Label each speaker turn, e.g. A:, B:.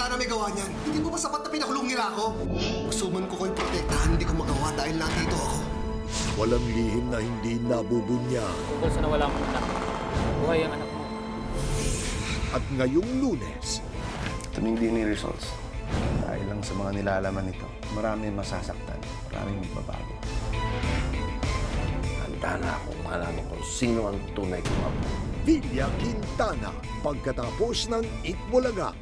A: Quintana may gawa niyan. Hindi mo ba sapat na pinakulong nila ako? Gustuman ko ko'y protektahan, hindi ko magawa dahil nandito ako.
B: Walang lihim na hindi nabubunya.
C: Tungkol sa nawala mong anak. Buhay ang anak mo.
B: At ngayong lunes,
D: Ito na DNA results. Dahil lang sa mga nilalaman nito, maraming masasaktan, maraming magbabago.
E: Handa na akong malaman kung sino ang tunay kong apo.
B: Villa Quintana, pagkatapos ng Itbulaga,